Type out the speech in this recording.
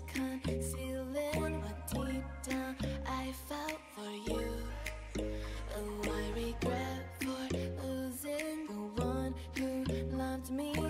concealing what deep down I felt for you. Oh, I regret for losing the one who loved me.